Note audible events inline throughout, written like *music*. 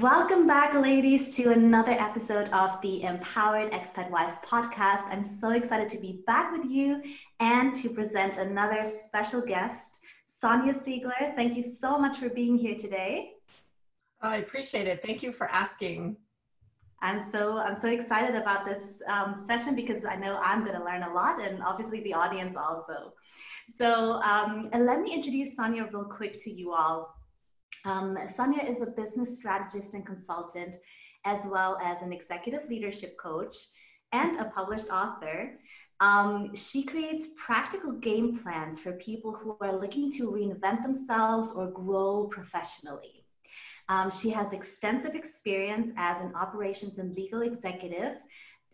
Welcome back, ladies, to another episode of the Empowered Expat Wife podcast. I'm so excited to be back with you and to present another special guest, Sonya Sigler. Thank you so much for being here today. I appreciate it. Thank you for asking. I'm so I'm so excited about this um, session because I know I'm going to learn a lot, and obviously the audience also. So um, let me introduce Sonya real quick to you all. Um, Sonya is a business strategist and consultant, as well as an executive leadership coach and a published author. Um, she creates practical game plans for people who are looking to reinvent themselves or grow professionally. Um, she has extensive experience as an operations and legal executive,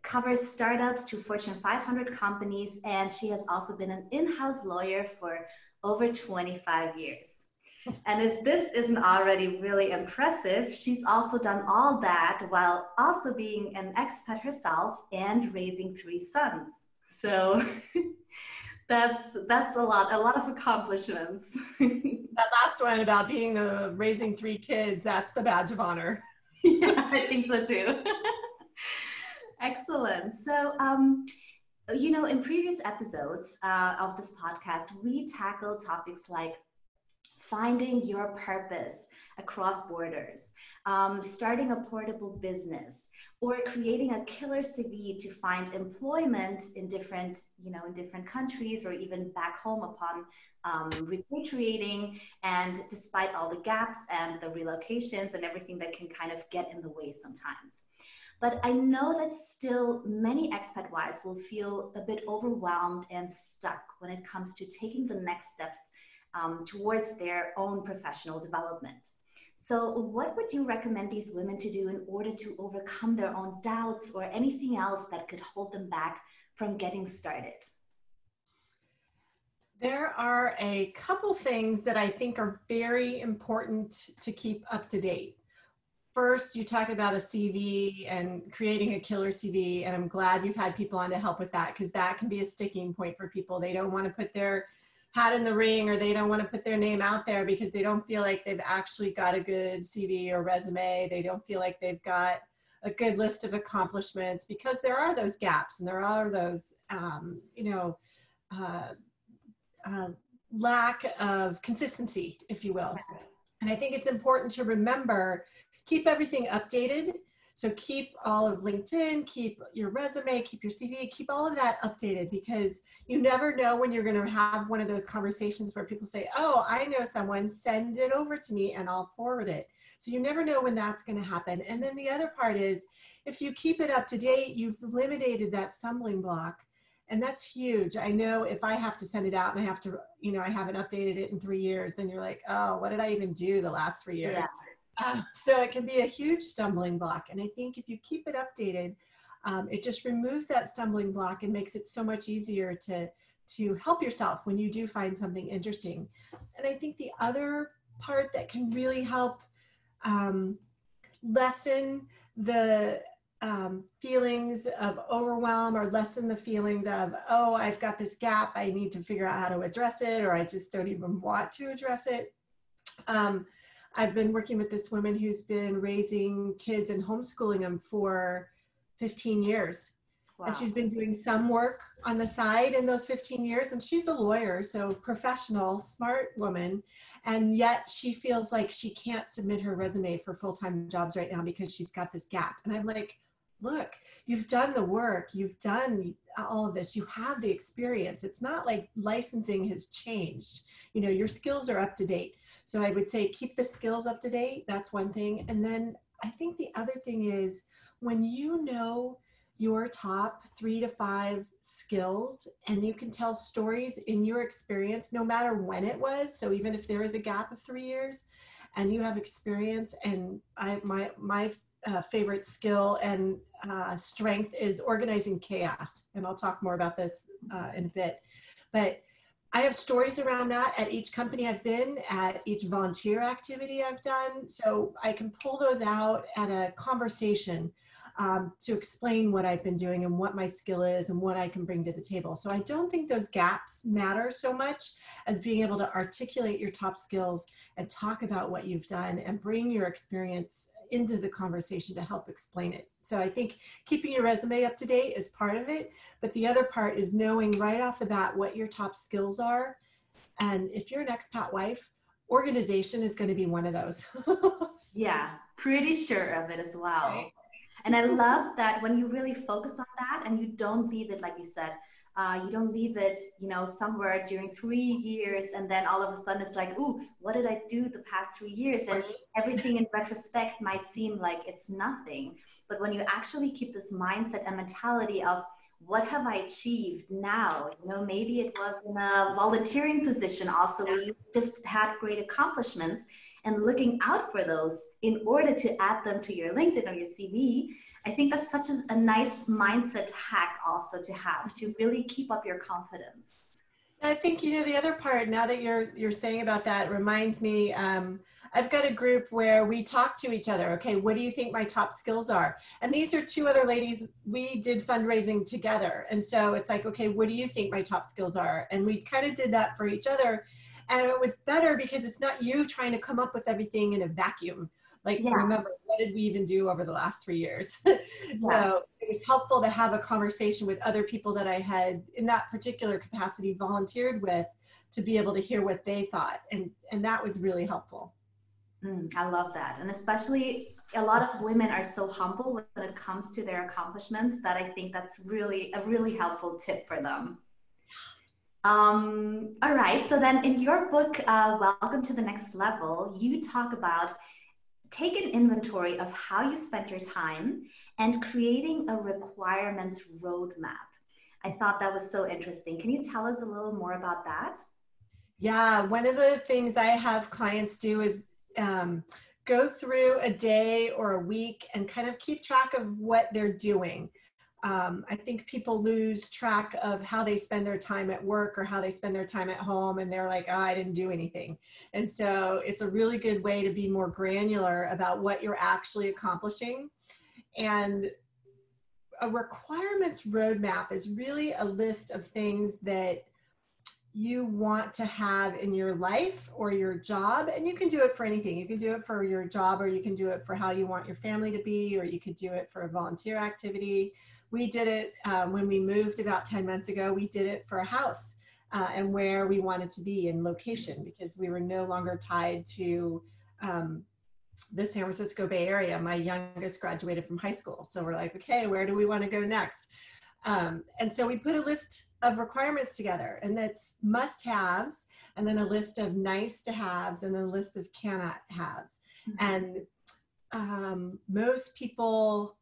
covers startups to Fortune 500 companies, and she has also been an in house lawyer for over 25 years. And if this isn't already really impressive, she's also done all that while also being an expat herself and raising three sons. So *laughs* that's that's a lot, a lot of accomplishments. *laughs* that last one about being the raising three kids, that's the badge of honor. *laughs* yeah, I think so too. Excellent. So um, you know, in previous episodes uh, of this podcast, we tackled topics like finding your purpose across borders, um, starting a portable business, or creating a killer CV to find employment in different, you know, in different countries or even back home upon um, repatriating. And despite all the gaps and the relocations and everything that can kind of get in the way sometimes. But I know that still many expat wives will feel a bit overwhelmed and stuck when it comes to taking the next steps um, towards their own professional development. So, what would you recommend these women to do in order to overcome their own doubts or anything else that could hold them back from getting started? There are a couple things that I think are very important to keep up to date. First, you talk about a CV and creating a killer CV, and I'm glad you've had people on to help with that because that can be a sticking point for people. They don't want to put their hat in the ring or they don't want to put their name out there because they don't feel like they've actually got a good CV or resume. They don't feel like they've got a good list of accomplishments because there are those gaps and there are those, um, you know, uh, uh, lack of consistency, if you will. And I think it's important to remember keep everything updated so keep all of LinkedIn, keep your resume, keep your CV, keep all of that updated because you never know when you're going to have one of those conversations where people say, Oh, I know someone, send it over to me and I'll forward it. So you never know when that's going to happen. And then the other part is if you keep it up to date, you've eliminated that stumbling block. And that's huge. I know if I have to send it out and I have to, you know, I haven't updated it in three years, then you're like, oh, what did I even do the last three years? Yeah. Uh, so it can be a huge stumbling block. And I think if you keep it updated, um, it just removes that stumbling block and makes it so much easier to to help yourself when you do find something interesting. And I think the other part that can really help um, lessen the um, feelings of overwhelm or lessen the feelings of, oh, I've got this gap, I need to figure out how to address it, or I just don't even want to address it. Um, I've been working with this woman who's been raising kids and homeschooling them for 15 years. Wow. And she's been doing some work on the side in those 15 years. And she's a lawyer, so professional, smart woman. And yet she feels like she can't submit her resume for full time jobs right now because she's got this gap. And I'm like, look, you've done the work, you've done all of this, you have the experience. It's not like licensing has changed. You know, your skills are up to date. So I would say keep the skills up to date. That's one thing. And then I think the other thing is when you know your top three to five skills and you can tell stories in your experience no matter when it was so even if there is a gap of three years and you have experience and i my my uh, favorite skill and uh, strength is organizing chaos and i'll talk more about this uh, in a bit but I have stories around that at each company I've been, at each volunteer activity I've done. So I can pull those out at a conversation um, to explain what I've been doing and what my skill is and what I can bring to the table. So I don't think those gaps matter so much as being able to articulate your top skills and talk about what you've done and bring your experience into the conversation to help explain it. So I think keeping your resume up to date is part of it, but the other part is knowing right off the bat what your top skills are. And if you're an expat wife, organization is going to be one of those. *laughs* yeah, pretty sure of it as well. Right. And I love that when you really focus on that and you don't leave it, like you said, uh, you don't leave it, you know, somewhere during three years and then all of a sudden it's like, ooh, what did I do the past three years? And everything in retrospect might seem like it's nothing. But when you actually keep this mindset and mentality of, what have I achieved now? You know, maybe it was in a volunteering position also where you just had great accomplishments and looking out for those in order to add them to your LinkedIn or your CV I think that's such a, a nice mindset hack also to have to really keep up your confidence. I think you know the other part. Now that you're you're saying about that, reminds me. Um, I've got a group where we talk to each other. Okay, what do you think my top skills are? And these are two other ladies. We did fundraising together, and so it's like, okay, what do you think my top skills are? And we kind of did that for each other, and it was better because it's not you trying to come up with everything in a vacuum. Like, yeah. remember, what did we even do over the last three years? *laughs* yeah. So it was helpful to have a conversation with other people that I had in that particular capacity volunteered with to be able to hear what they thought. And, and that was really helpful. Mm, I love that. And especially a lot of women are so humble when it comes to their accomplishments that I think that's really a really helpful tip for them. Um, all right. So then in your book, uh, Welcome to the Next Level, you talk about take an inventory of how you spent your time and creating a requirements roadmap. I thought that was so interesting. Can you tell us a little more about that? Yeah, one of the things I have clients do is um, go through a day or a week and kind of keep track of what they're doing um, I think people lose track of how they spend their time at work or how they spend their time at home, and they're like, oh, I didn't do anything. And so it's a really good way to be more granular about what you're actually accomplishing. And a requirements roadmap is really a list of things that you want to have in your life or your job and you can do it for anything. You can do it for your job or you can do it for how you want your family to be or you could do it for a volunteer activity. We did it um, when we moved about 10 months ago we did it for a house uh, and where we wanted to be in location because we were no longer tied to um, the san francisco bay area. My youngest graduated from high school so we're like okay where do we want to go next um, and so we put a list of requirements together and that's must haves and then a list of nice to haves and then a list of cannot haves mm-hmm. and um, most people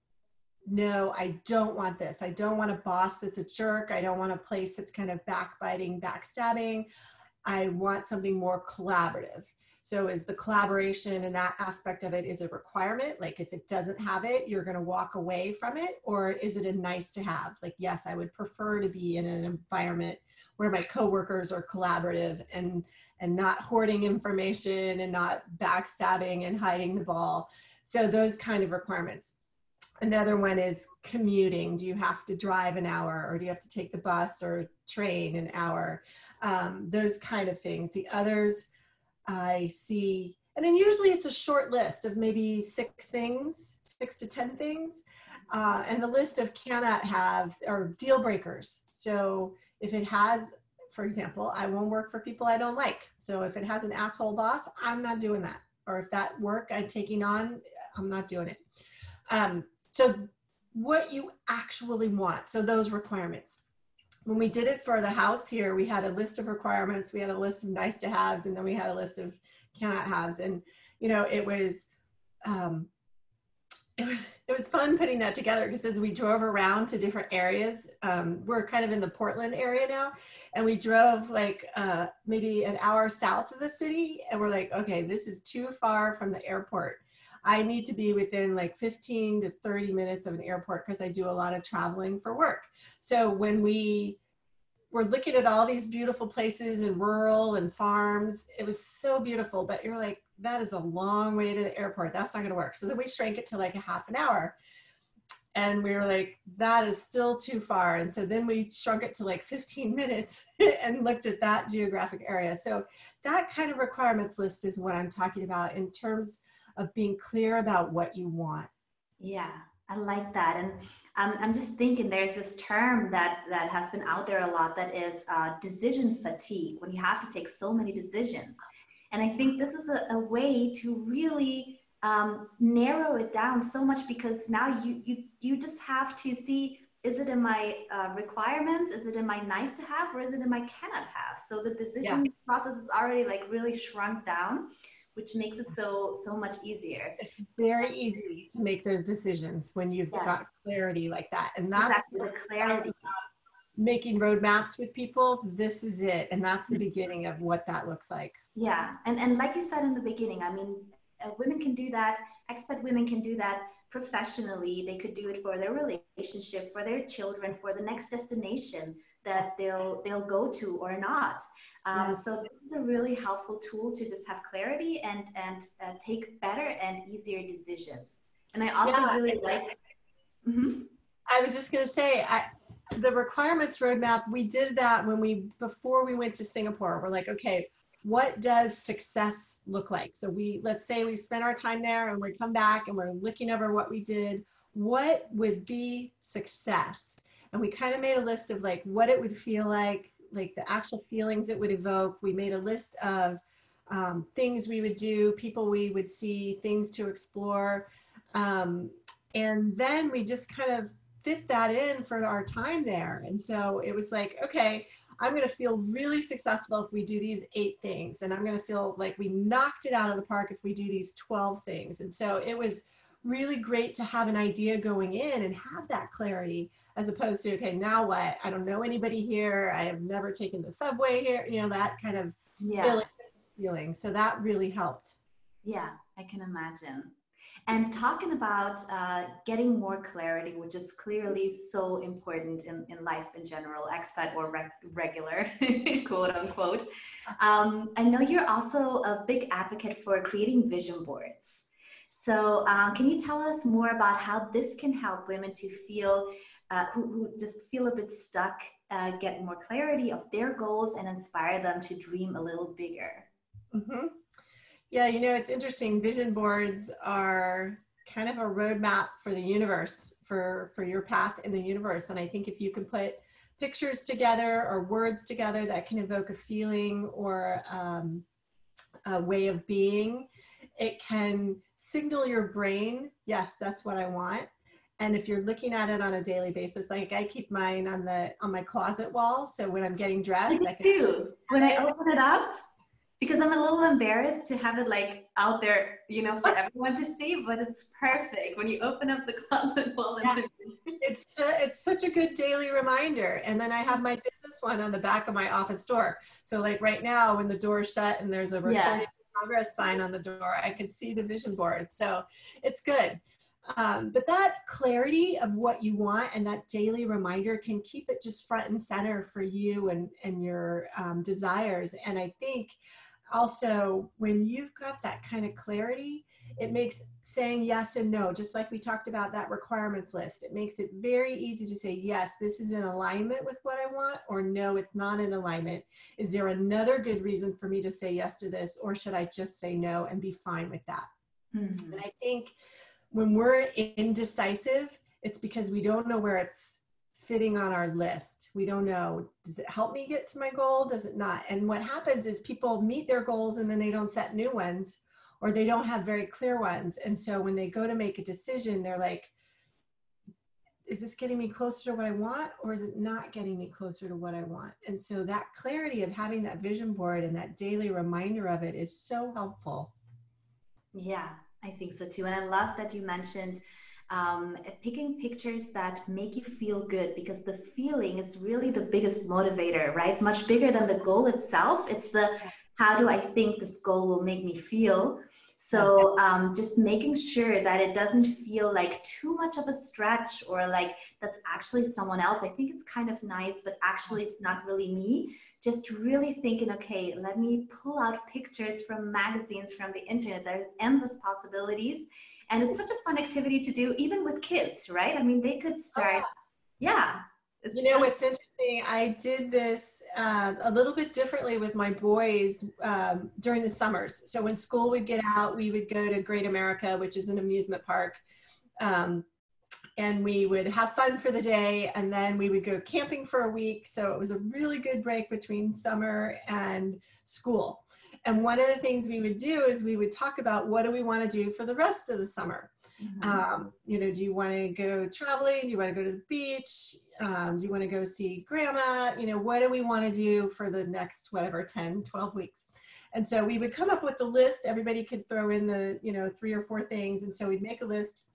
no, I don't want this. I don't want a boss that's a jerk. I don't want a place that's kind of backbiting, backstabbing. I want something more collaborative. So is the collaboration and that aspect of it is a requirement? Like if it doesn't have it, you're going to walk away from it or is it a nice to have? Like yes, I would prefer to be in an environment where my coworkers are collaborative and and not hoarding information and not backstabbing and hiding the ball. So those kind of requirements. Another one is commuting. Do you have to drive an hour or do you have to take the bus or train an hour? Um, those kind of things. The others I see, and then usually it's a short list of maybe six things, six to 10 things. Uh, and the list of cannot have are deal breakers. So if it has, for example, I won't work for people I don't like. So if it has an asshole boss, I'm not doing that. Or if that work I'm taking on, I'm not doing it. Um, so what you actually want. So those requirements. When we did it for the house here, we had a list of requirements, we had a list of nice to haves, and then we had a list of cannot haves. And you know, it was um, it was, it was fun putting that together because as we drove around to different areas, um, we're kind of in the Portland area now, and we drove like uh, maybe an hour south of the city, and we're like, okay, this is too far from the airport. I need to be within like 15 to 30 minutes of an airport because I do a lot of traveling for work. So when we were looking at all these beautiful places and rural and farms, it was so beautiful, but you're like, that is a long way to the airport. That's not going to work. So then we shrank it to like a half an hour. And we were like, that is still too far. And so then we shrunk it to like 15 *laughs* minutes and looked at that geographic area. So that kind of requirements list is what I'm talking about in terms of being clear about what you want. Yeah, I like that. And um, I'm just thinking there's this term that, that has been out there a lot that is uh, decision fatigue, when you have to take so many decisions. And I think this is a, a way to really um, narrow it down so much because now you, you, you just have to see is it in my uh, requirements is it in my nice to have or is it in my cannot have so the decision yeah. process is already like really shrunk down which makes it so so much easier. It's very easy to make those decisions when you've yeah. got clarity like that, and that's exactly the clarity. Making roadmaps with people, this is it, and that's the beginning of what that looks like. Yeah, and and like you said in the beginning, I mean, uh, women can do that. Expat women can do that professionally. They could do it for their relationship, for their children, for the next destination that they'll they'll go to or not. Um, yeah. So this is a really helpful tool to just have clarity and and uh, take better and easier decisions. And I also yeah. really like. Mm-hmm. I was just going to say, I, the requirements roadmap. We did that when we before we went to Singapore. We're like, okay, what does success look like? So we let's say we spent our time there and we come back and we're looking over what we did. What would be success? And we kind of made a list of like what it would feel like like the actual feelings it would evoke. We made a list of um, things we would do, people we would see, things to explore. Um, and then we just kind of fit that in for our time there. And so it was like, okay, I'm going to feel really successful if we do these eight things. And I'm going to feel like we knocked it out of the park if we do these 12 things. And so it was really great to have an idea going in and have that clarity as opposed to okay now what? I don't know anybody here. I have never taken the subway here you know that kind of yeah. feeling, feeling. So that really helped. Yeah i can imagine. And talking about uh, getting more clarity which is clearly so important in, in life in general expat or reg- regular *laughs* quote unquote. Um, i know you're also a big advocate for creating vision boards so um, can you tell us more about how this can help women to feel uh, who, who, just feel a bit stuck uh, get more clarity of their goals and inspire them to dream a little bigger. Mm-hmm. Yeah, you know, it's interesting. Vision boards are kind of a roadmap for the universe, for, for your path in the universe. And I think if you can put pictures together or words together that can evoke a feeling or um, a way of being, it can signal your brain, yes, that's what I want. And if you're looking at it on a daily basis like i keep mine on the on my closet wall so when i'm getting dressed I, I do when i open it up because i'm a little embarrassed to have it like out there you know for everyone to see but it's perfect. When you open up the *laughs* closet wall yeah. it's uh, it's such a good daily reminder. And then i have my business one on the back of my office door. So like right now when the door's shut and there's a recording yeah. Progress sign on the door i can see the vision board so it's good um, but that clarity of what you want and that daily reminder can keep it just front and center for you and, and your um, desires. And I think also when you've got that kind of clarity, it makes saying yes and no, just like we talked about that requirements list, it makes it very easy to say, yes, this is in alignment with what I want, or no, it's not in alignment. Is there another good reason for me to say yes to this, or should I just say no and be fine with that? Mm-hmm. And I think when we're indecisive, it's because we don't know where it's fitting on our list. We don't know, does it help me get to my goal? Does it not? And what happens is people meet their goals and then they don't set new ones or they don't have very clear ones. And so when they go to make a decision, they're like, is this getting me closer to what I want or is it not getting me closer to what I want? And so that clarity of having that vision board and that daily reminder of it is so helpful. Yeah, I think so too. And I love that you mentioned um, picking pictures that make you feel good because the feeling is really the biggest motivator, right? Much bigger than the goal itself. It's the how do I think this goal will make me feel? So um, just making sure that it doesn't feel like too much of a stretch or like that's actually someone else. I think it's kind of nice, but actually it's not really me just really thinking, okay, let me pull out pictures from magazines, from the internet. There's endless possibilities. And it's such a fun activity to do, even with kids, right? I mean, they could start, oh, yeah. you know, what's interesting interesting. I did this uh, a little bit differently with my boys um, during the summers. So when school would get out, we would go to Great America, which is an amusement park. Um, and we would have fun for the day and then we would go camping for a week. So it was a really good break between summer and school. And one of the things we would do is we would talk about what do we want to do for the rest of the summer. Mm-hmm. Um, you know, do you want to go traveling? Do you want to go to the beach? Um, do you want to go see grandma? You know, what do we want to do for the next, whatever, 10, 12 weeks? And so we would come up with a list. Everybody could throw in the, you know, three or four things. And so we'd make a list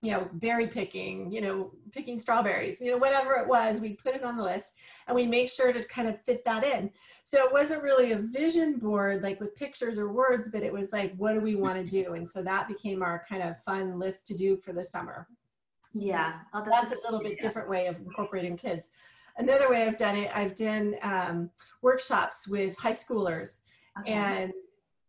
you know, berry picking, you know, picking strawberries, you know, whatever it was, we put it on the list and we make sure to kind of fit that in. So it wasn't really a vision board like with pictures or words, but it was like, what do we want to do? And so that became our kind of fun list to do for the summer. Yeah. Oh, that's, that's, a little bit different way of incorporating kids. Another way I've done it, I've done um, workshops with high schoolers. Okay. And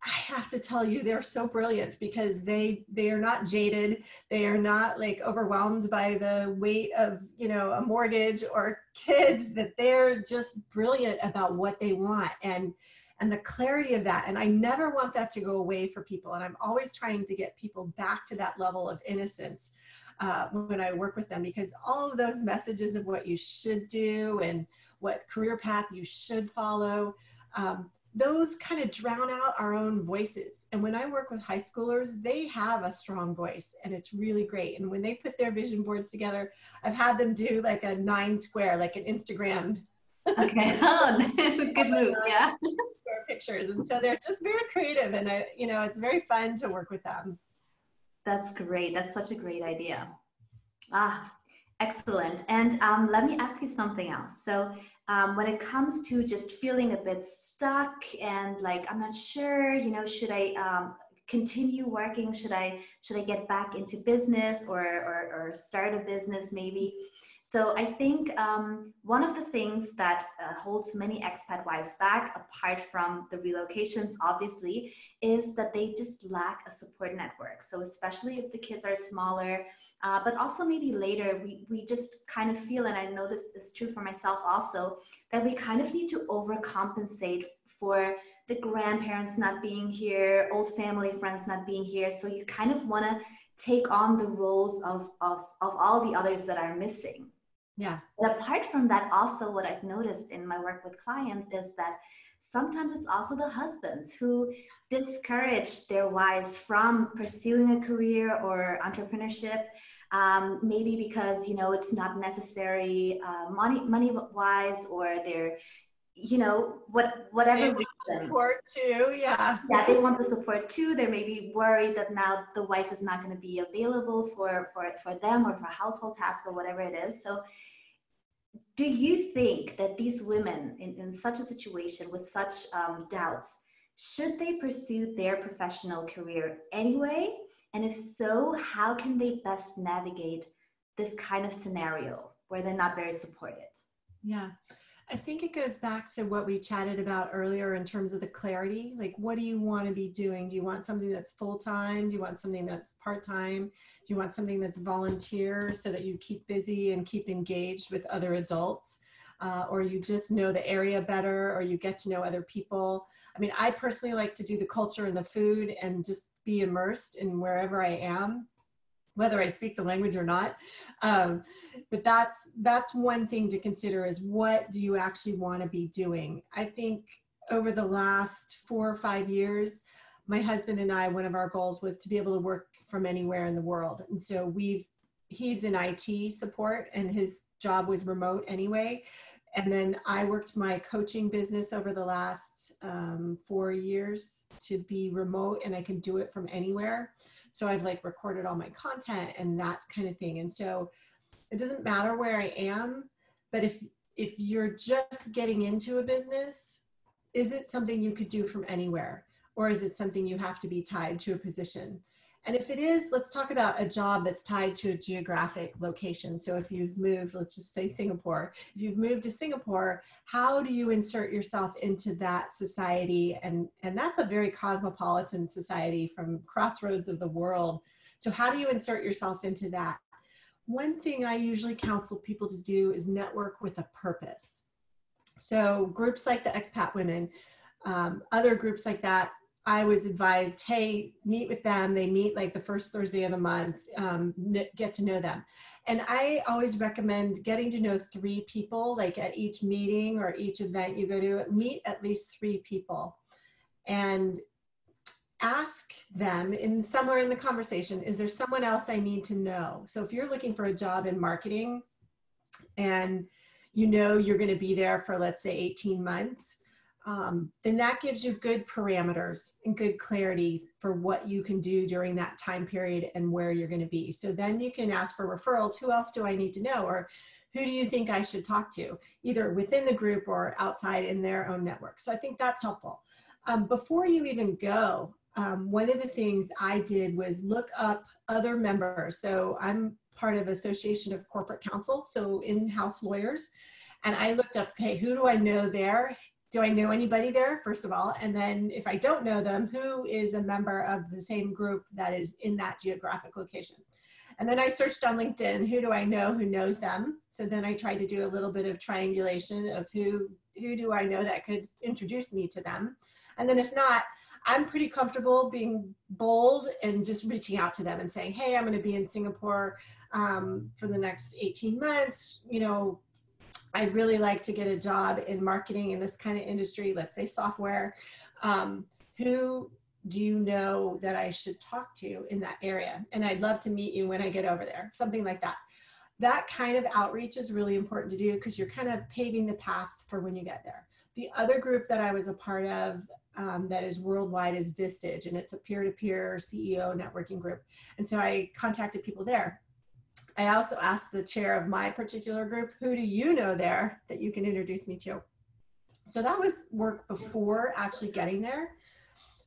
I have to tell you, they're so brilliant because they they are not jaded. They are not like overwhelmed by the weight of you know a mortgage or kids. That they're just brilliant about what they want and and the clarity of that. And I never want that to go away for people. And I'm always trying to get people back to that level of innocence uh, when I work with them because all of those messages of what you should do and what career path you should follow. Um, those kind of drown out our own voices. And when I work with high schoolers, they have a strong voice and it's really great. And when they put their vision boards together, I've had them do like a nine square, like an Instagram. Okay. *laughs* Oh, *laughs* good move. *laughs* Yeah. pictures. And so they're just very creative and I, you know, it's very fun to work with them. That's great. That's such a great idea. Ah, excellent. And um, let me ask you something else. So um, when it comes to just feeling a bit stuck and like i'm not sure you know should i um, continue working should i should i get back into business or or, or start a business maybe so i think um, one of the things that uh, holds many expat wives back apart from the relocations obviously is that they just lack a support network so especially if the kids are smaller uh, but also maybe later we, we just kind of feel, and I know this is true for myself also, that we kind of need to overcompensate for the grandparents not being here, old family friends not being here. So you kind of want to take on the roles of, of, of all the others that are missing. Yeah. But apart from that, also what I've noticed in my work with clients is that sometimes it's also the husbands who discourage their wives from pursuing a career or entrepreneurship um, maybe because you know it's not necessary uh, money money wise or they're you know what whatever support too yeah. Yeah they want the support too. They're maybe worried that now the wife is not going to be available for for for them or for household tasks or whatever it is. So do you think that these women in, in such a situation with such um, doubts should they pursue their professional career anyway? And if so, how can they best navigate this kind of scenario where they're not very supported? Yeah. I think it goes back to what we chatted about earlier in terms of the clarity. Like, what do you want to be doing? Do you want something that's full time? Do you want something that's part time? Do you want something that's volunteer so that you keep busy and keep engaged with other adults? Uh, or you just know the area better, or you get to know other people. I mean, I personally like to do the culture and the food and just be immersed in wherever I am, whether I speak the language or not. Um, but that's that's one thing to consider is what do you actually want to be doing? I think over the last four or five years, my husband and I, one of our goals was to be able to work from anywhere in the world. And so we've he's in IT support and his job was remote anyway and then I worked my coaching business over the last um, four years to be remote and I can do it from anywhere. So I've like recorded all my content and that kind of thing. And so it doesn't matter where I am, but if if you're just getting into a business, is it something you could do from anywhere? Or is it something you have to be tied to a position? And if it is, let's talk about a job that's tied to a geographic location. So if you've moved, let's just say Singapore, if you've moved to Singapore, how do you insert yourself into that society? And, and that's a very cosmopolitan society from crossroads of the world. So how do you insert yourself into that? one thing I usually counsel people to do is network with a purpose. So groups like the expat women, um, other groups like that, I was advised, hey, meet with them. They meet like the first Thursday of the month, um, get to know them. And I always recommend getting to know three people, like at each meeting or each event you go to, meet at least three people. And ask them in somewhere in the conversation, is there someone else I need to know? So if you're looking for a job in marketing and you know you're going to be there for, let's say, 18 months, um, then that gives you good parameters and good clarity for what you can do during that time period and where you're going to be. So then you can ask for referrals. Who else do I need to know? Or who do you think I should talk to, either within the group or outside in their own network? So I think that's helpful. Um, before you even go, um, one of the things I did was look up other members. So I'm part of Association of Corporate Counsel, so in-house lawyers. And I looked up, okay, who do I know there? Do I know anybody there, first of all? And then if I don't know them, who is a member of the same group that is in that geographic location? And then I searched on LinkedIn, who do I know who knows them? So then I tried to do a little bit of triangulation of who, who do I know that could introduce me to them? And then if not, I'm pretty comfortable being bold and just reaching out to them and saying, hey, I'm going to be in Singapore um, for the next 18 months. You know, I'd really like to get a job in marketing in this kind of industry, let's say software. Um, who do you know that I should talk to in that area? And I'd love to meet you when I get over there, something like that. That kind of outreach is really important to do because you're kind of paving the path for when you get there. The other group that I was a part of um, that is worldwide is Vistage, and it's a peer-to-peer CEO networking group. And so I contacted people there. I also asked the chair of my particular group, who do you know there that you can introduce me to? So that was work before actually getting there.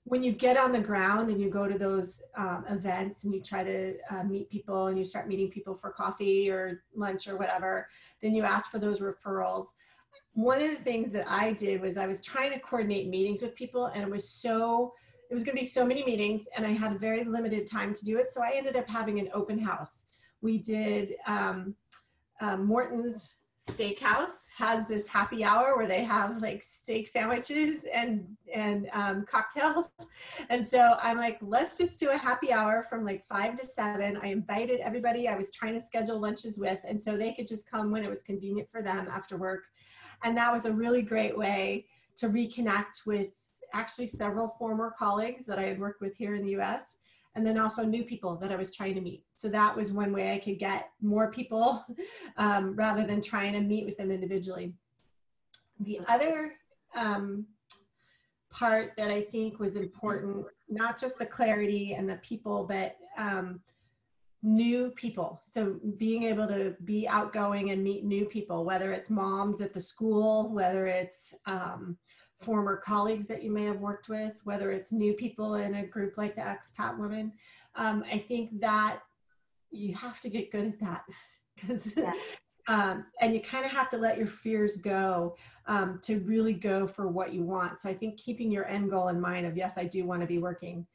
When you get on the ground and you go to those um, events and you try to uh, meet people and you start meeting people for coffee or lunch or whatever, then you ask for those referrals one of the things that I did was I was trying to coordinate meetings with people and it was so it was going to be so many meetings and I had very limited time to do it. So I ended up having an open house. We did um, uh, Morton's Steakhouse has this happy hour where they have like steak sandwiches and and um, cocktails, *laughs* and so I'm like, let's just do a happy hour from like five to seven. I invited everybody I was trying to schedule lunches with, and so they could just come when it was convenient for them after work. And that was a really great way to reconnect with actually several former colleagues that I had worked with here in the US, and then also new people that I was trying to meet. So that was one way I could get more people *laughs* um, rather than trying to meet with them individually. The other um, part that I think was important, not just the clarity and the people, but um, new people. So being able to be outgoing and meet new people, whether it's moms at the school, whether it's um, former colleagues that you may have worked with, whether it's new people in a group like the expat women. Um, I think that you have to get good at that because yeah. *laughs* um, and you kind of have to let your fears go um, to really go for what you want. So I think keeping your end goal in mind of yes, I do want to be working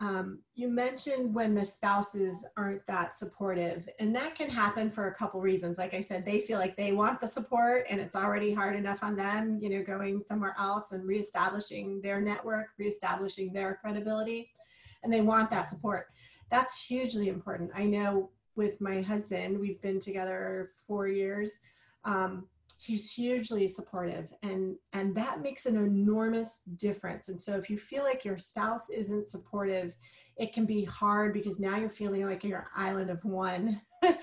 um, you mentioned when the spouses aren't that supportive, and that can happen for a couple reasons. Like I said, they feel like they want the support, and it's already hard enough on them, you know, going somewhere else and reestablishing their network, reestablishing their credibility, and they want that support. That's hugely important. I know with my husband, we've been together four years. Um, he's hugely supportive and and that makes an enormous difference. And so if you feel like your spouse isn't supportive it can be hard because now you're feeling like you're an island of one. *laughs*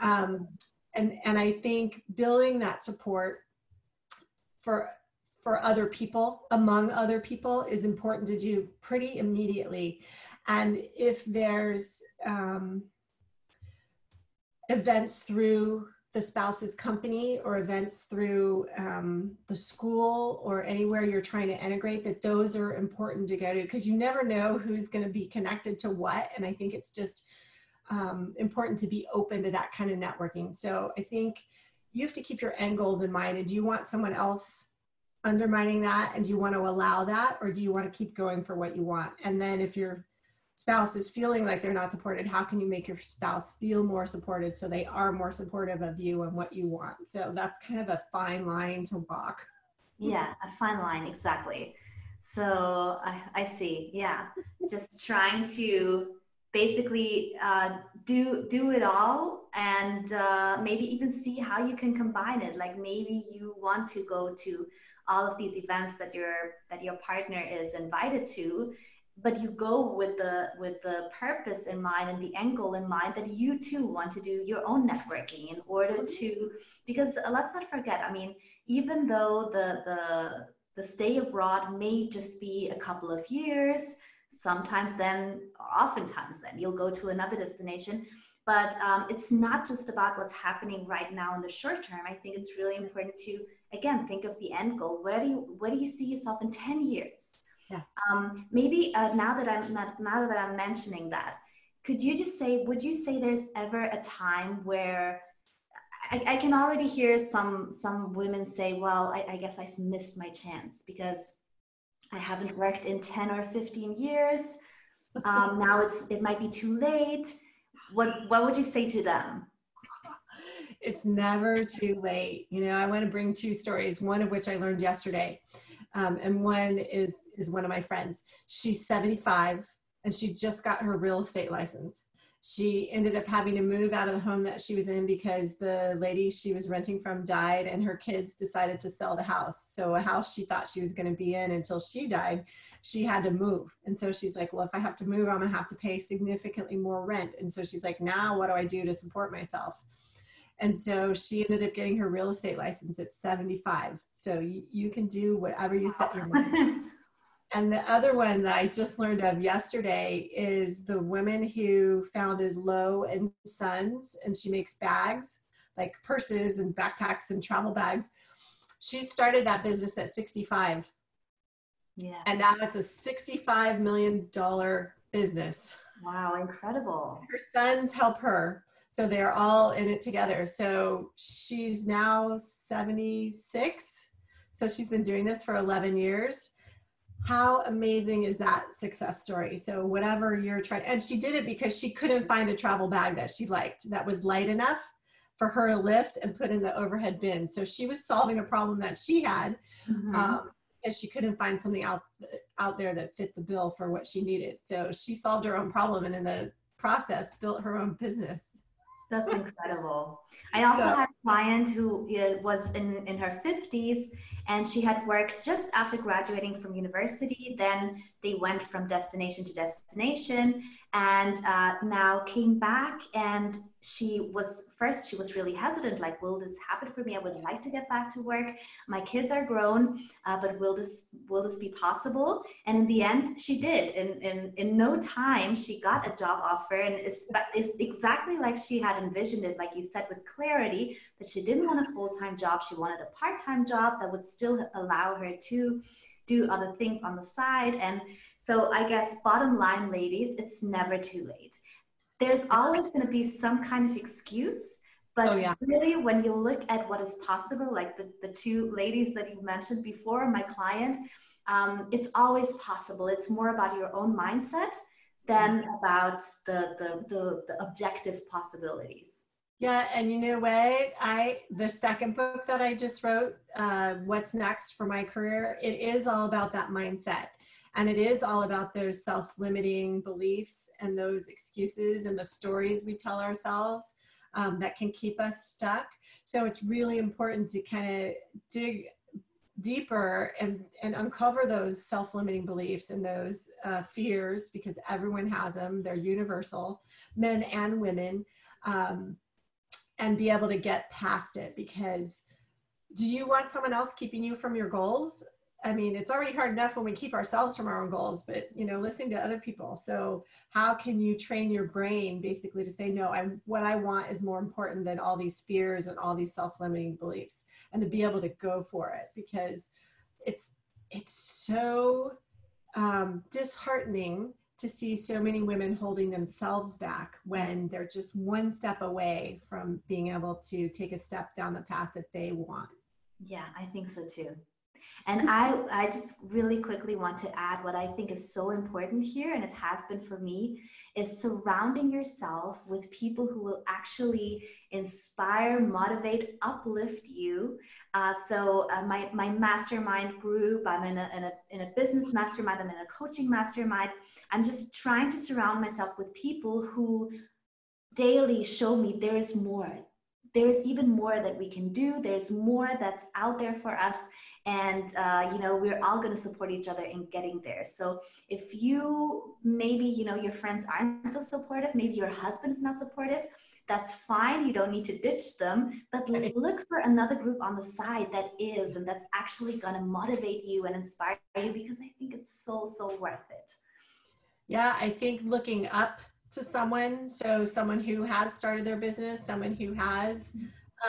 Um, and and i think building that support for for other people among other people is important to do pretty immediately. And if there's um, events through the spouse's company or events through um, the school or anywhere you're trying to integrate that those are important to go to because you never know who's going to be connected to what and i think it's just um, important to be open to that kind of networking. So i think you have to keep your end goals in mind and do you want someone else undermining that and do you want to allow that or do you want to keep going for what you want? And then if you're spouse is feeling like they're not supported, how can you make your spouse feel more supported so they are more supportive of you and what you want? So that's kind of a fine line to walk. Yeah, a fine line, exactly. So I, I see. Yeah, just trying to basically uh, do do it all and uh, maybe even see how you can combine it. Like maybe you want to go to all of these events that your that your partner is invited to but you go with the with the purpose in mind and the end goal in mind that you too want to do your own networking in order mm-hmm. to because uh, let's not forget i mean even though the the the stay abroad may just be a couple of years sometimes then oftentimes then you'll go to another destination. But um, it's not just about what's happening right now in the short term. I think it's really important to again think of the end goal. Where do you where do you see yourself in 10 years yeah. Um, maybe uh, now that I'm not, now that I'm mentioning that, could you just say, would you say there's ever a time where I, I can already hear some some women say, well, I, I guess I've missed my chance because I haven't worked in 10 or 15 years. Um, *laughs* now it's it might be too late. What what would you say to them? It's never too late. You know, I want to bring two stories, one of which I learned yesterday. Um, and one is is one of my friends. She's 75 and she just got her real estate license. She ended up having to move out of the home that she was in because the lady she was renting from died and her kids decided to sell the house. So a house she thought she was going to be in until she died, she had to move. And so she's like, well, if I have to move, I'm going to have to pay significantly more rent. And so she's like, now what do I do to support myself? And so she ended up getting her real estate license at 75. So you, you can do whatever you set your mind. *laughs* and the other one that I just learned of yesterday is the woman who founded Lo and Sons, and she makes bags like purses and backpacks and travel bags. She started that business at 65. Yeah. And now it's a $65 million business. Wow, incredible. Her sons help her. So they're all in it together. So she's now 76. So she's been doing this for 11 years. How amazing is that success story? So whatever you're trying, and she did it because she couldn't find a travel bag that she liked that was light enough for her to lift and put in the overhead bin. So she was solving a problem that she had. Mm-hmm. Um, because she couldn't find something out out there that fit the bill for what she needed. So she solved her own problem and in the process built her own business. That's *laughs* incredible. I also had a client who was in, in her 50s and she had worked just after graduating from university. Then they went from destination to destination and uh, now came back and she was first she was really hesitant like will this happen for me? I would like to get back to work. My kids are grown uh, but will this will this be possible? And in the end she did. In in, in no time she got a job offer and is, is exactly like she had envisioned it like you said with clarity that she didn't want a full-time job. She wanted a part-time job that would still allow her to do other things on the side. And so i guess bottom line ladies it's never too late. There's always going to be some kind of excuse but oh, yeah. really when you look at what is possible like the, the two ladies that you mentioned before my client um, it's always possible. It's more about your own mindset than mm-hmm. about the, the, the, the objective possibilities. Yeah and you know what? I the second book that i just wrote uh, what's next for my career it is all about that mindset and it is all about those self limiting beliefs and those excuses and the stories we tell ourselves um, that can keep us stuck. So it's really important to kind of dig deeper and, and uncover those self limiting beliefs and those uh, fears because everyone has them, they're universal, men and women, um, and be able to get past it because do you want someone else keeping you from your goals I mean, it's already hard enough when we keep ourselves from our own goals, but you know, listening to other people. So, how can you train your brain basically to say, no, I'm what I want is more important than all these fears and all these self-limiting beliefs, and to be able to go for it because it's it's so um, disheartening to see so many women holding themselves back when they're just one step away from being able to take a step down the path that they want. Yeah, I think so too. And I, I just really quickly want to add what I think is so important here, and it has been for me, is surrounding yourself with people who will actually inspire, motivate, uplift you. Uh, so uh, my, my mastermind group, I'm in a, in, a, in a business mastermind, I'm in a coaching mastermind. I'm just trying to surround myself with people who daily show me there is more. There is even more that we can do. There's more that's out there for us. And uh, you know we're all going to support each other in getting there. So if you maybe you know your friends aren't so supportive maybe your husband is not supportive that's fine. You don't need to ditch them. But look for another group on the side that is and that's actually going to motivate you and inspire you because i think it's so so worth it. Yeah i think looking up to someone so someone who has started their business someone who has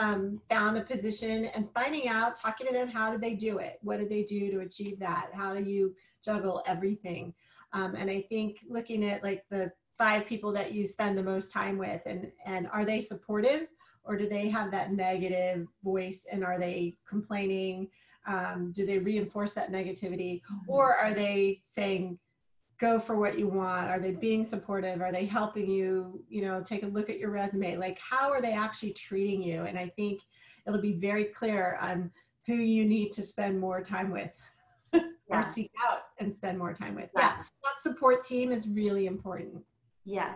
um, found a position and finding out, talking to them, how did they do it? What did they do to achieve that? How do you juggle everything? Um, and I think looking at like the five people that you spend the most time with and, and are they supportive or do they have that negative voice and are they complaining? Um, do they reinforce that negativity mm-hmm. or are they saying, go for what you want? Are they being supportive? Are they helping you you know take a look at your resume? Like how are they actually treating you? And i think it'll be very clear on who you need to spend more time with *laughs* yeah. or seek out and spend more time with. Yeah. yeah that support team is really important. Yeah.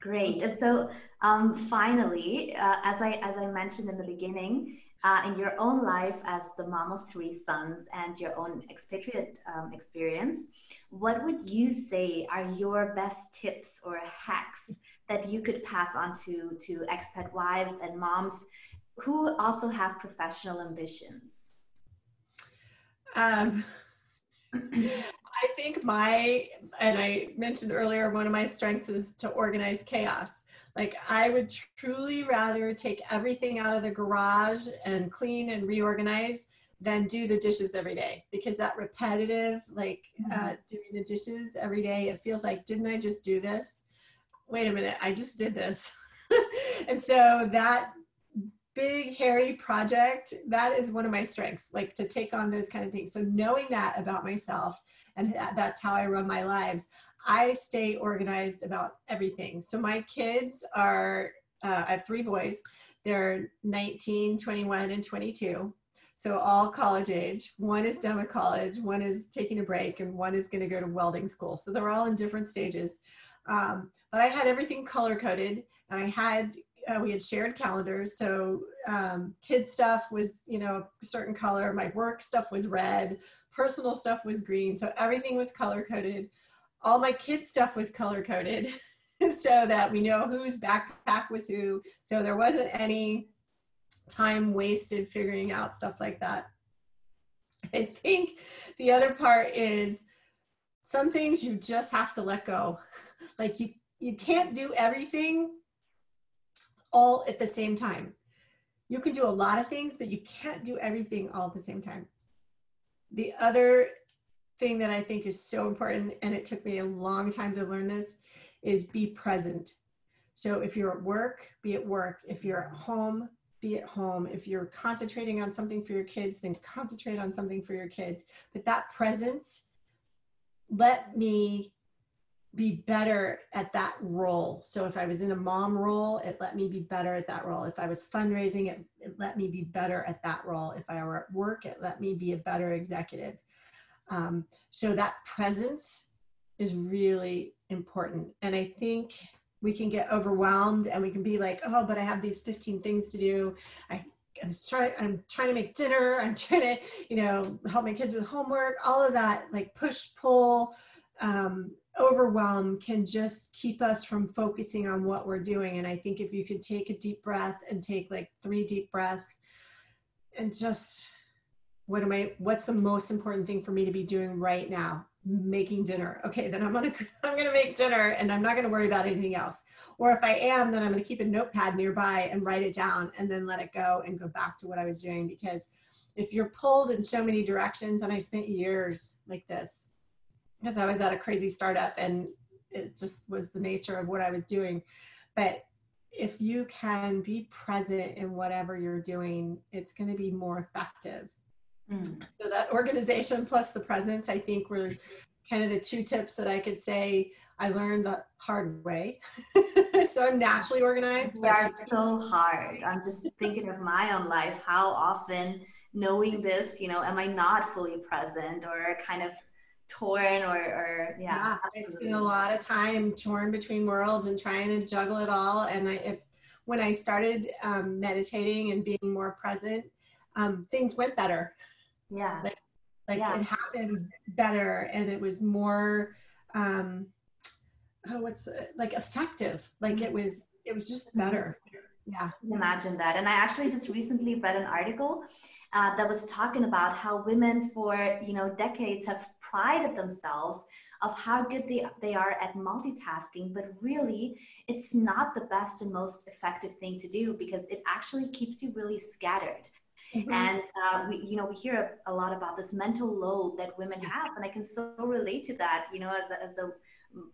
Great. And so um, finally uh, as i as i mentioned in the beginning uh, in your own life as the mom of three sons and your own expatriate um, experience, what would you say are your best tips or hacks that you could pass on to, to expat wives and moms who also have professional ambitions? Um, I think my, and I mentioned earlier, one of my strengths is to organize chaos. Like I would truly rather take everything out of the garage and clean and reorganize than do the dishes every day because that repetitive, like uh, mm-hmm. doing the dishes every day, it feels like, didn't I just do this? Wait a minute, I just did this. *laughs* and so that big hairy project that is one of my strengths like to take on those kind of things so knowing that about myself and that's how i run my lives I stay organized about everything. So my kids are, uh, I have three boys. They're 19, 21, and 22. So all college age. One is done with college, one is taking a break, and one is going to go to welding school. So they're all in different stages. Um, but I had everything color coded, and I had uh, we had shared calendars. So um, kid stuff was you know a certain color. My work stuff was red. Personal stuff was green. So everything was color coded all my kids stuff was color coded *laughs* so that we know whose backpack was who. So there wasn't any time wasted figuring out stuff like that. *laughs* I think the other part is some things you just have to let go. *laughs* Like you you can't do everything all at the same time. You can do a lot of things but you can't do everything all at the same time. The other thing that I think is so important, and it took me a long time to learn this, is be present. So if you're at work, be at work. If you're at home, be at home. If you're concentrating on something for your kids, then concentrate on something for your kids. But that presence, let me be better at that role. So if I was in a mom role, it let me be better at that role. If I was fundraising, it, it let me be better at that role. If I were at work, it let me be a better executive. Um, so that presence is really important. And I think we can get overwhelmed and we can be like, oh, but I have these 15 things to do. I, I'm trying, I'm trying to make dinner. *laughs* I'm trying to, you know, help my kids with homework, all of that, like push, pull, um, overwhelm can just keep us from focusing on what we're doing. And I think if you could take a deep breath and take like three deep breaths and just what am i what's the most important thing for me to be doing right now? Making dinner. Okay then i'm gonna *laughs* i'm gonna make dinner and i'm not gonna worry about anything else. Or if i am then i'm gonna keep a notepad nearby and write it down and then let it go and go back to what i was doing. Because if you're pulled in so many directions and i spent years like this because i was at a crazy startup and it just was the nature of what i was doing. But if you can be present in whatever you're doing it's going to be more effective Mm. So that organization plus the presence, I think, were kind of the two tips that I could say I learned the hard way. *laughs* so I'm naturally organized. They are so hard. I'm just *laughs* thinking of my own life. How often knowing this, you know, am I not fully present or kind of torn or, or yeah. yeah I spend a lot of time torn between worlds and trying to juggle it all. And I, if when I started um, meditating and being more present, um, things went better. Yeah. Like, like yeah. it happened better and it was more, um, oh, what's uh, like effective. Like it was, it was just better. Yeah. Imagine that. And I actually just recently read an article uh, that was talking about how women for, you know, decades have prided themselves of how good they, they are at multitasking, but really it's not the best and most effective thing to do because it actually keeps you really scattered. Mm-hmm. And uh, we, you know, we hear a, a, lot about this mental load that women have, and I can so relate to that. You know, as a, as a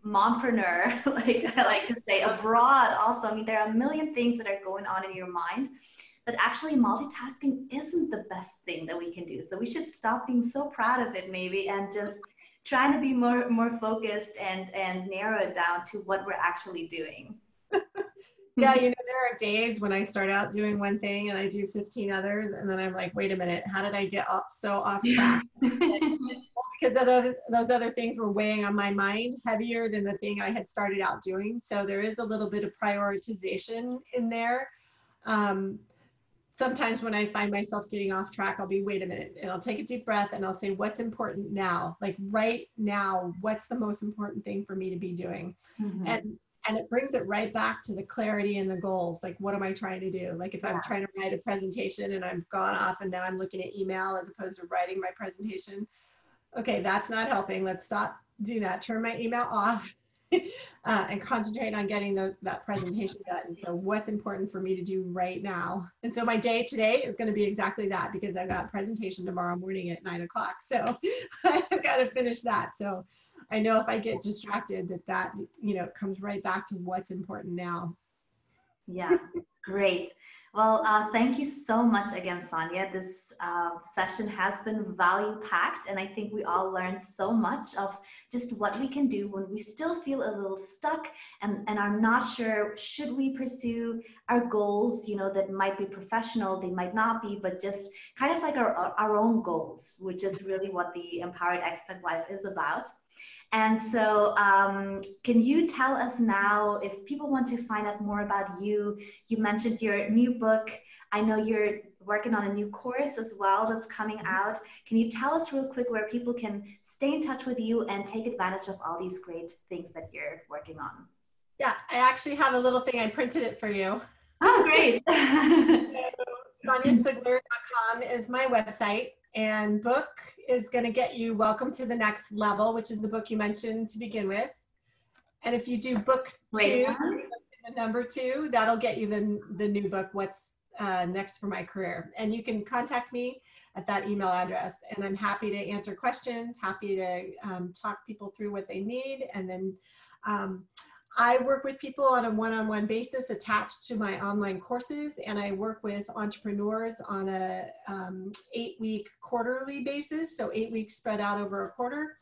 mompreneur, *laughs* like I like to say, abroad. Also, I mean, there are a million things that are going on in your mind, but actually, multitasking isn't the best thing that we can do. So we should stop being so proud of it, maybe, and just trying to be more more focused and and narrow it down to what we're actually doing *laughs* yeah you know there are days when i start out doing one thing and i do 15 others and then i'm like wait a minute how did i get off, so off track *laughs* because other, those other things were weighing on my mind heavier than the thing i had started out doing so there is a little bit of prioritization in there um, sometimes when I find myself getting off track, I'll be, wait a minute, and I'll take a deep breath and I'll say, what's important now? Like right now, what's the most important thing for me to be doing? Mm-hmm. And and it brings it right back to the clarity and the goals. Like, what am I trying to do? Like, if yeah. I'm trying to write a presentation and I've gone off and now I'm looking at email as opposed to writing my presentation, okay, that's not helping. Let's stop doing that. Turn my email off *laughs* uh, and concentrate on getting the, that presentation done. So what's important for me to do right now? And so my day today is going to be exactly that because I've got presentation tomorrow morning at nine o'clock. So *laughs* I've got to finish that. So I know if I get distracted that that, you know, comes right back to what's important now. Yeah, great. Well, uh, thank you so much again, Sonya. This uh, session has been value packed, and I think we all learned so much of just what we can do when we still feel a little stuck and, and are not sure should we pursue our goals, you know, that might be professional, they might not be, but just kind of like our, our own goals, which is really what the Empowered Expat Wife is about. And so, um, can you tell us now if people want to find out more about you? You mentioned your new book. I know you're working on a new course as well that's coming mm-hmm. out. Can you tell us real quick where people can stay in touch with you and take advantage of all these great things that you're working on? Yeah, I actually have a little thing. I printed it for you. Oh, great. *laughs* so, SonyaSigler.com is my website and book is going to get you welcome to the next level which is the book you mentioned to begin with. And if you do book Wait, two the number two that'll get you the, the new book what's uh, next for my career. And you can contact me at that email address. And i'm happy to answer questions happy to um, talk people through what they need. And then um, I work with people on a one-on-one basis attached to my online courses, and I work with entrepreneurs on a um, eight-week quarterly basis, so eight weeks spread out over a quarter.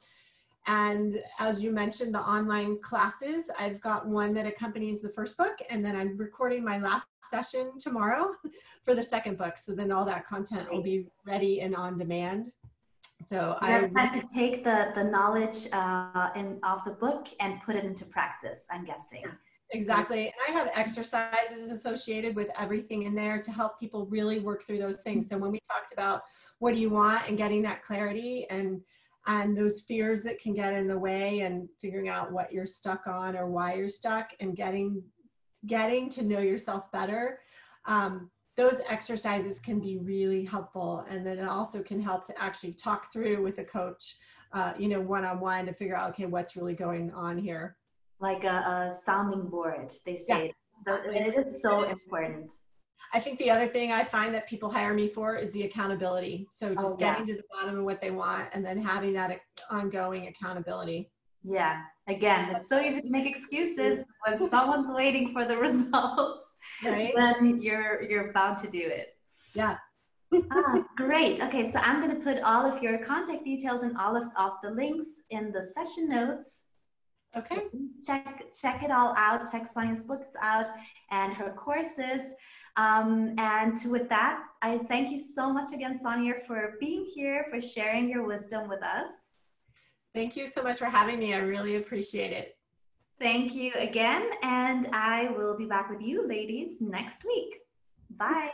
And as you mentioned, the online classes, I've got one that accompanies the first book, and then I'm recording my last session tomorrow *laughs* for the second book. So then all that content will be ready and on demand. So I had to take the the knowledge uh, in of the book and put it into practice. I'm guessing. Exactly, and I have exercises associated with everything in there to help people really work through those things. So when we talked about what do you want and getting that clarity and and those fears that can get in the way and figuring out what you're stuck on or why you're stuck and getting getting to know yourself better um, those exercises can be really helpful and then it also can help to actually talk through with a coach uh, you know one-on-one to figure out okay what's really going on here like a, a sounding board they say yeah. it is so important I think the other thing I find that people hire me for is the accountability. So just oh, yeah. getting to the bottom of what they want and then having that ongoing accountability. Yeah. Again, it's so easy to make excuses when *laughs* someone's waiting for the *laughs* results right? then you're you're bound to do it. Yeah. ah, great. Okay, so I'm going to put all of your contact details and all of, of the links in the session notes. Okay. So check check it all out. Check Sonya's books out and her courses. Um, and with that, I thank you so much again, Sonya, for being here, for sharing your wisdom with us. Thank you so much for having me. I really appreciate it. Thank you again. And I will be back with you ladies next week. Bye.